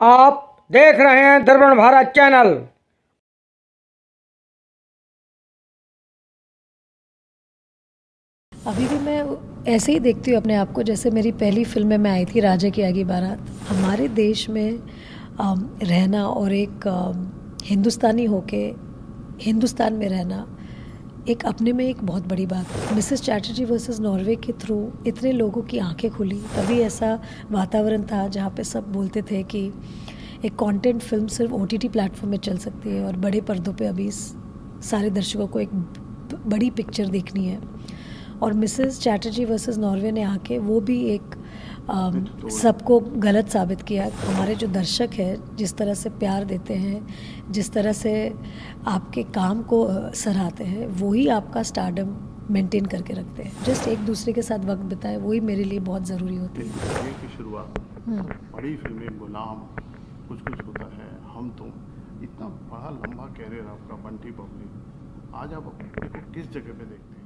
आप देख रहे हैं दर्पण भारत चैनल। अभी भी मैं ऐसे ही देखती हूँ अपने आप को, जैसे मेरी पहली फ़िल्म में मैं आई थी, राजा की आगे बारात। हमारे देश में रहना और एक हिंदुस्तानी होके, हिंदुस्तान में रहना एक अपने में एक बहुत बड़ी बात। मिसेस चैटर्जी वर्सेस नॉर्वे के थ्रू इतने लोगों की आँखें खुली। तभी ऐसा वातावरण था जहाँ पे सब बोलते थे कि एक कंटेंट फ़िल्म सिर्फ़ ओ टी प्लेटफॉर्म में चल सकती है और बड़े पर्दों पे अभी सारे दर्शकों को एक बड़ी पिक्चर देखनी है। और मिसेस चैटर्जी वर्सेस नॉर्वे ने आके वो भी एक सबको गलत साबित किया। हमारे जो दर्शक हैं जिस तरह से प्यार देते हैं जिस तरह से आपके काम को सराहते हैं वही आपका स्टारडम मेंटेन करके रखते हैं। जस्ट एक दूसरे के साथ वक्त बिताए वही मेरे लिए बहुत ज़रूरी होती है। की शुरुआत हम्म। बड़ी फ़िल्में गुलाम कुछ कुछ होता है हम तुम इतना बड़ा लंबा कैरियर आपका बंटी पब्लिक आज आप अपने को किस जगह पे देखते हैं?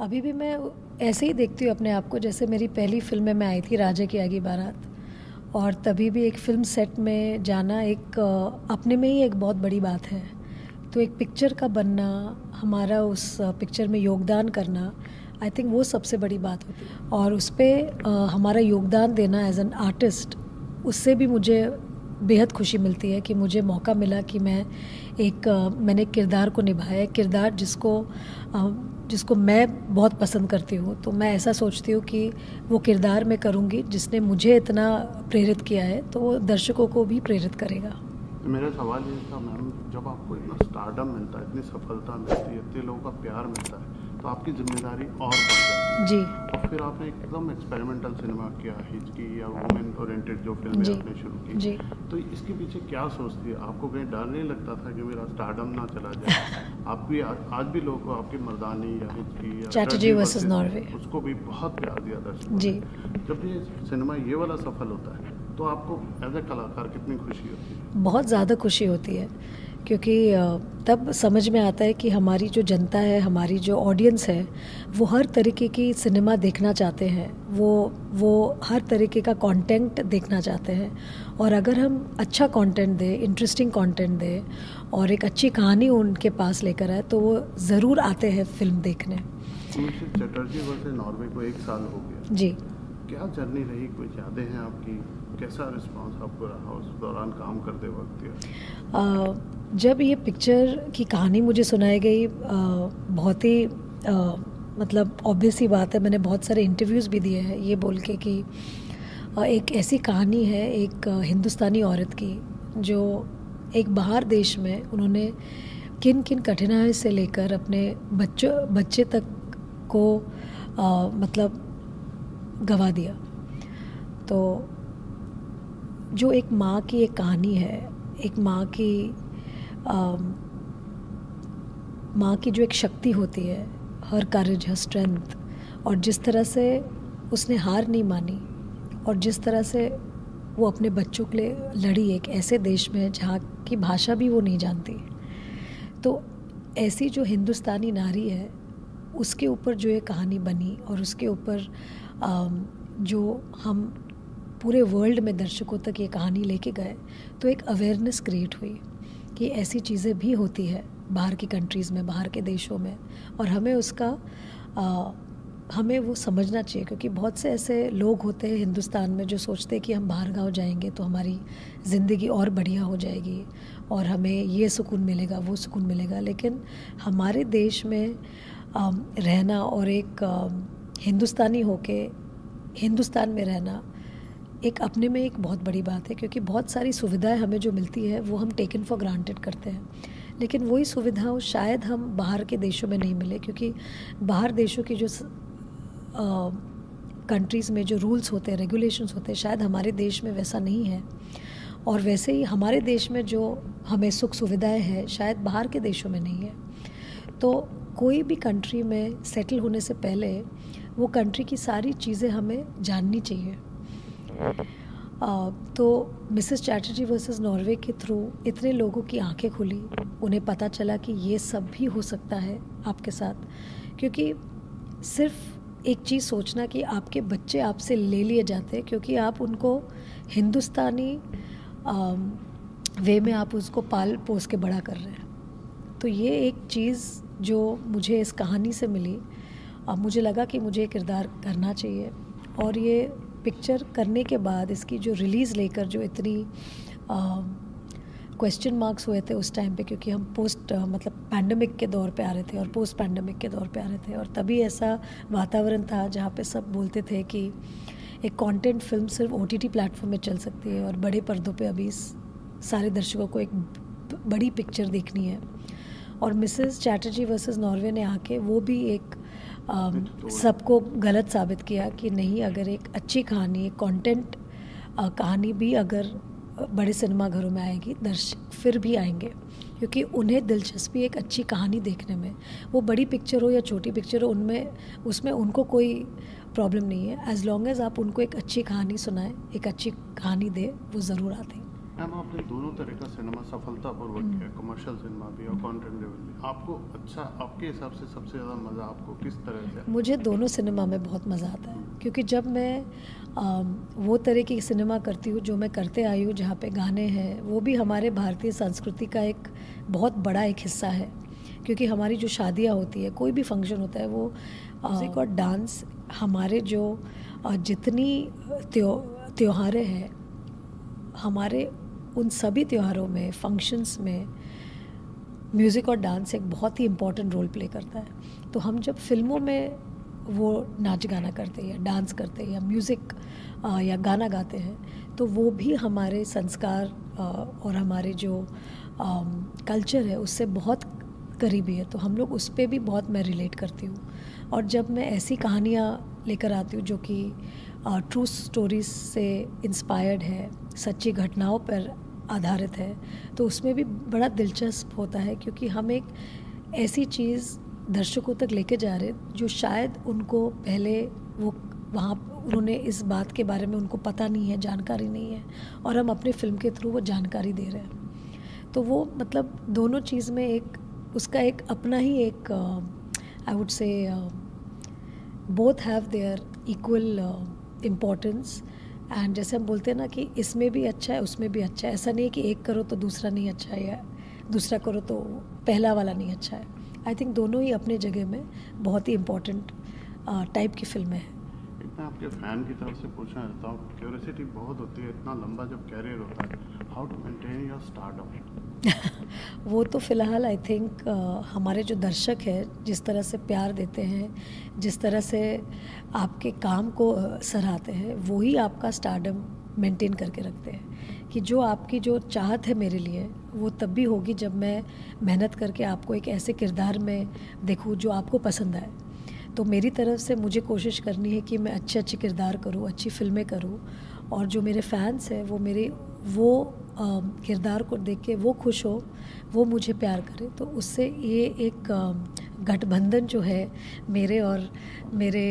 अभी भी मैं ऐसे ही देखती हूँ अपने आप को, जैसे मेरी पहली फ़िल्म में मैं आई थी, राजा की आगे बारात। और तभी भी एक फ़िल्म सेट में जाना एक अपने में ही एक बहुत बड़ी बात है। तो एक पिक्चर का बनना, हमारा उस पिक्चर में योगदान करना, आई थिंक वो सबसे बड़ी बात होती है। और उस पर हमारा योगदान देना एज एन आर्टिस्ट उससे भी मुझे बेहद खुशी मिलती है कि मुझे मौका मिला कि मैं एक मैंने किरदार को निभाया किरदार जिसको जिसको मैं बहुत पसंद करती हूँ। तो मैं ऐसा सोचती हूँ कि वो किरदार मैं करूँगी जिसने मुझे इतना प्रेरित किया है तो वो दर्शकों को भी प्रेरित करेगा। तो मेरा सवाल ये था, मैम, जब आपको इतना स्टारडम मिलता है, इतनी सफलता मिलती है, इतने लोगों का प्यार मिलता है तो आपकी ज़िम्मेदारी और बढ़ जाती है। जी। और फिर आपने एकदम एक्सपेरिमेंटल सिनेमा किया हिचकी या वुमेन ओरिएंटेड जो फ़िल्में आपने शुरू की। जी। तो इसके पीछे क्या सोचती है आपको कहीं डर नहीं लगता था कि मेरा स्टारडम ना चला जाए? आप भी आज, भी लोगों को आपकी मर्दानी या हिचकी या चैटर्जी versus नॉर्वे। उसको भी बहुत प्यार दिया दर्शकों जी। जब ये सिनेमा ये वाला सफल होता है तो आपको एज ए कलाकार कितनी खुशी होती है? बहुत ज़्यादा खुशी होती है। क्योंकि तब समझ में आता है कि हमारी जो जनता है हमारी जो ऑडियंस है वो हर तरीके की सिनेमा देखना चाहते हैं। वो वो हर तरीके का कंटेंट देखना चाहते हैं। और अगर हम अच्छा कंटेंट दें इंटरेस्टिंग कंटेंट दें और एक अच्छी कहानी उनके पास लेकर आए तो वो ज़रूर आते हैं फ़िल्म देखने। चटर्जी वर्सेस नॉर्वे को एक साल हो गया। जी। क्या जर्नी रही? कुछ यादें हैं आपकी? कैसा रिस्पांस आपको रहा? उस दौरान काम करते वक्त जब ये पिक्चर की कहानी मुझे सुनाई गई बहुत ही मतलब ऑब्वियस ही बात है मैंने बहुत सारे इंटरव्यूज़ भी दिए हैं ये बोल के कि एक ऐसी कहानी है एक हिंदुस्तानी औरत की जो एक बाहर देश में उन्होंने किन किन कठिनाइयों से लेकर अपने बच्चों बच्चे तक को अ, मतलब गवा दिया। तो जो एक माँ की एक कहानी है एक माँ की माँ की जो एक शक्ति होती है, हर करेज हर स्ट्रेंथ और जिस तरह से उसने हार नहीं मानी, और जिस तरह से वो अपने बच्चों के लिए लड़ी एक ऐसे देश में जहाँ की भाषा भी वो नहीं जानती। तो ऐसी जो हिंदुस्तानी नारी है, उसके ऊपर जो ये कहानी बनी, और उसके ऊपर जो हम पूरे वर्ल्ड में दर्शकों तक ये कहानी लेके गए तो एक अवेयरनेस क्रिएट हुई। कि ऐसी चीज़ें भी होती है बाहर की कंट्रीज़ में बाहर के देशों में। और हमें उसका अ, हमें वो समझना चाहिए क्योंकि बहुत से ऐसे लोग होते हैं हिंदुस्तान में जो सोचते हैं कि हम बाहर गाँव जाएँगे तो हमारी ज़िंदगी और बढ़िया हो जाएगी और हमें ये सुकून मिलेगा वो सुकून मिलेगा। लेकिन हमारे देश में रहना और एक हिंदुस्तानी होके हिंदुस्तान में रहना एक अपने में एक बहुत बड़ी बात है, क्योंकि बहुत सारी सुविधाएँ हमें जो मिलती है, वो हम टेकन फॉर ग्रांटेड करते हैं। लेकिन वही सुविधाओं शायद हम बाहर के देशों में नहीं मिले, क्योंकि बाहर देशों की जो कंट्रीज़ में जो रूल्स होते हैं रेगुलेशंस होते हैं, शायद हमारे देश में वैसा नहीं है। और वैसे ही हमारे देश में जो हमें सुख सुविधाएँ हैं, शायद बाहर के देशों में नहीं है। तो कोई भी कंट्री में सेटल होने से पहले, वो कंट्री की सारी चीज़ें हमें जाननी चाहिए। तो मिसेस चैटर्जी वर्सेस नॉर्वे के थ्रू इतने लोगों की आँखें खुली, उन्हें पता चला कि ये सब भी हो सकता है आपके साथ। क्योंकि सिर्फ़ एक चीज़ सोचना कि आपके बच्चे आपसे ले लिए जाते हैं, क्योंकि आप उनको हिंदुस्तानी वे में आप उसको पाल पोस के बड़ा कर रहे हैं। तो ये एक चीज़ जो मुझे इस कहानी से मिली। अब मुझे लगा कि मुझे किरदार करना चाहिए। और ये पिक्चर करने के बाद, इसकी जो रिलीज़ लेकर जो इतनी क्वेश्चन मार्क्स हुए थे उस टाइम पे, क्योंकि हम पोस्ट मतलब पैंडमिक के दौर पे आ रहे थे और पोस्ट पैंडमिक के दौर पे आ रहे थे। और तभी ऐसा वातावरण था जहाँ पे सब बोलते थे कि एक कंटेंट फ़िल्म सिर्फ़ ओ टी प्लेटफॉर्म में चल सकती है और बड़े पर्दों पे अभी सारे दर्शकों को एक बड़ी पिक्चर देखनी है। और मिसेस चैटर्जी वर्सेस नॉर्वे ने आके वो भी एक सबको गलत साबित किया कि नहीं, अगर एक अच्छी कहानी, एक कंटेंट कहानी भी अगर बड़े सिनेमा घरों में आएगी दर्शक फिर भी आएँगे। क्योंकि उन्हें दिलचस्पी एक अच्छी कहानी देखने में, वो बड़ी पिक्चर हो या छोटी पिक्चर हो, उनमें, उसमें उनको कोई प्रॉब्लम नहीं है। एज लॉन्ग एज आप उनको एक अच्छी कहानी सुनाएँ, एक अच्छी कहानी दे, वो ज़रूर आते हैं। मैम आपने दोनों तरह का सिनेमा सफलतापूर्वक किया कमर्शियल सिनेमा भी और कंटेंट लेवल भी। आपको अच्छा आपके हिसाब से सबसे ज़्यादा मज़ा आपको किस तरह से? मुझे दोनों सिनेमा में बहुत मज़ा आता है क्योंकि जब मैं आ, वो तरह की सिनेमा करती हूँ जो मैं करते आई हूँ जहाँ पे गाने हैं वो भी हमारे भारतीय संस्कृति का एक बहुत बड़ा एक हिस्सा है। क्योंकि हमारी जो शादियाँ होती है कोई भी फ़ंक्शन होता है वो म्यूज़िक और डांस हमारे जो जितनी त्यो त्योहारें हैं हमारे उन सभी त्योहारों में फ़ंक्शंस में म्यूज़िक और डांस एक बहुत ही इंपॉर्टेंट रोल प्ले करता है। तो हम जब फ़िल्मों में वो नाच गाना करते हैं या डांस करते हैं या म्यूज़िक या गाना गाते हैं तो वो भी हमारे संस्कार और हमारे जो कल्चर है उससे बहुत करीबी है। तो हम लोग उस पर भी बहुत मैं रिलेट करती हूँ। और जब मैं ऐसी कहानियाँ लेकर आती हूँ जो कि ट्रू स्टोरीज से इंस्पायर्ड है, सच्ची घटनाओं पर आधारित है। तो उसमें भी बड़ा दिलचस्प होता है क्योंकि हम एक ऐसी चीज़ दर्शकों तक लेके जा रहे जो शायद उनको पहले वो वहाँ उन्होंने इस बात के बारे में उनको पता नहीं है, जानकारी नहीं है और हम अपने फ़िल्म के थ्रू वो जानकारी दे रहे हैं। तो वो मतलब दोनों चीज़ में एक उसका एक अपना ही एक I would say both have their equal importance and जैसे हम बोलते हैं ना कि इसमें भी अच्छा है, उसमें भी अच्छा है। ऐसा नहीं कि एक करो तो दूसरा नहीं अच्छा है या दूसरा करो तो पहला वाला नहीं अच्छा है। आई थिंक दोनों ही अपने जगह में बहुत ही इम्पोर्टेंट टाइप की फ़िल्में हैं। मैं आपके फ़ैन की तरफ़ से पूछना चाहता हूँ क्यूरसिटी बहुत होती है, इतना लंबा जब कैरियर होता है how to maintain your startup वो तो फ़िलहाल आई थिंक हमारे जो दर्शक है, जिस तरह से प्यार देते हैं, जिस तरह से आपके काम को सराहते हैं वही आपका स्टार्डम मेंटेन करके रखते हैं। कि जो आपकी जो चाहत है मेरे लिए, वो तब भी होगी जब मैं मेहनत करके आपको एक ऐसे किरदार में देखूँ जो आपको पसंद आए। तो मेरी तरफ़ से मुझे कोशिश करनी है कि मैं अच्छे अच्छे किरदार करूँ, अच्छी फ़िल्में करूँ, और जो मेरे फैंस हैं, वो मेरे, वो किरदार को देख के वो खुश हो, वो मुझे प्यार करे। तो उससे ये एक गठबंधन जो है मेरे और मेरे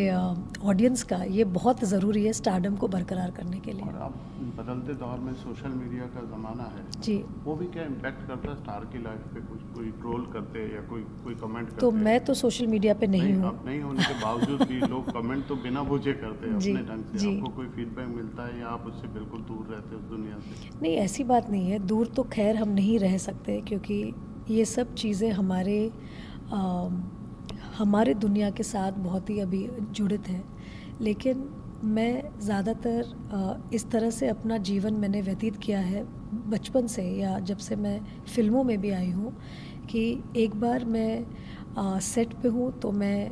ऑडियंस का ये बहुत ज़रूरी है स्टारडम को बरकरार करने के लिए। अब बदलते दौर में सोशल मीडिया का ज़माना है जी। वो भी क्या इम्पैक्ट करता है स्टार की लाइफ पे? कुछ कोई ट्रोल करते हैं या कोई कोई कमेंट करते तो मैं तो सोशल मीडिया पे नहीं हूँ। नहीं होने के बावजूद भी लोग कमेंट तो बिना बुझे करते हैं अपने ढंग से। आपको कोई फीडबैक मिलता है या आप उससे बिल्कुल दूर रहते हो उस दुनिया से? नहीं ऐसी बात नहीं है। दूर तो खैर हम नहीं रह सकते क्योंकि ये सब चीज़ें हमारे हमारे दुनिया के साथ बहुत ही अभी जुड़ित हैं लेकिन मैं ज़्यादातर इस तरह से अपना जीवन मैंने व्यतीत किया है बचपन से या जब से मैं फ़िल्मों में भी आई हूँ कि एक बार मैं आ, सेट पे हूँ तो मैं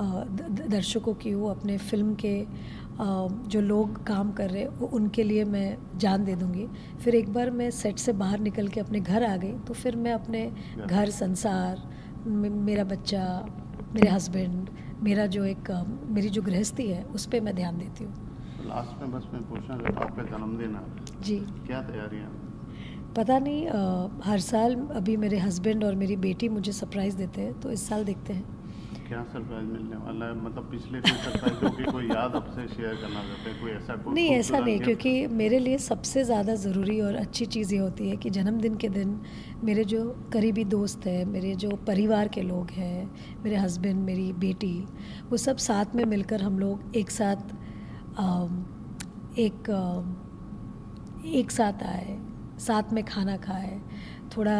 आ, दर्शकों की हूँ अपने फ़िल्म के आ, जो लोग काम कर रहे हैं उनके लिए मैं जान दे दूँगी। फिर एक बार मैं सेट से बाहर निकल के अपने घर आ गई तो फिर मैं अपने घर संसार मे- मेरा बच्चा मेरे हस्बैंड मेरा जो एक मेरी जो गृहस्थी है उस पर मैं ध्यान देती हूँ। तो लास्ट में बस मैं पूछना चाहता हूँ आपका जन्मदिन है जी। क्या तैयारियाँ पता नहीं आ, हर साल अभी मेरे हस्बैंड और मेरी बेटी मुझे सरप्राइज़ देते हैं तो इस साल देखते हैं। क्या सरप्राइज़ मिलने वाला है? मतलब पिछले कोई सरप्राइज़ जो कोई याद आपसे शेयर करना चाहते हैं कोई ऐसा कोई नहीं ऐसा नहीं क्योंकि मेरे लिए सबसे ज़्यादा ज़रूरी और अच्छी चीज़ ये होती है कि जन्मदिन के दिन मेरे जो करीबी दोस्त हैं मेरे जो परिवार के लोग हैं मेरे हस्बैंड मेरी बेटी वो सब साथ में मिलकर हम लोग एक साथ एक एक साथ आए साथ में खाना खाए थोड़ा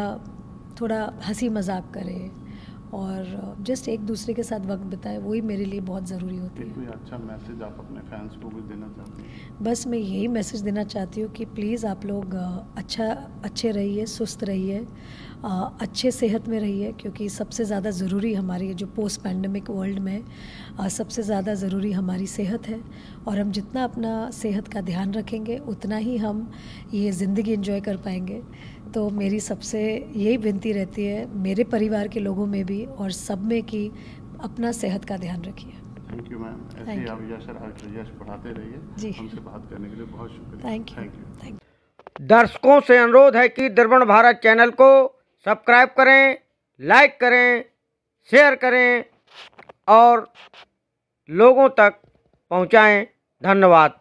थोड़ा हँसी मज़ाक करे और जस्ट एक दूसरे के साथ वक्त बिताए वही मेरे लिए बहुत ज़रूरी होती है। कोई अच्छा मैसेज आप अपने फैंस को भी देना चाहते हैं? बस मैं यही मैसेज देना चाहती हूँ कि प्लीज़ आप लोग अच्छा अच्छे रहिए सुस्त रहिए। अ, अच्छे सेहत में रहिए क्योंकि सबसे ज़्यादा ज़रूरी हमारी जो पोस्ट पैंडमिक वर्ल्ड में अ, सबसे ज़्यादा ज़रूरी हमारी सेहत है। और हम जितना अपना सेहत का ध्यान रखेंगे उतना ही हम ये ज़िंदगी एंजॉय कर पाएँगे। तो मेरी सबसे यही विनती रहती है मेरे परिवार के लोगों में भी और सब में कि अपना सेहत का ध्यान रखिए। थैंक यू मैम ऐसे ही आप यश रहिए। जी। हमसे बात करने के लिए बहुत शुक्रिया। थैंक यू थैंक यू दर्शकों से अनुरोध है कि दर्पण भारत चैनल को सब्सक्राइब करें लाइक करें शेयर करें और लोगों तक पहुंचाएँ। धन्यवाद।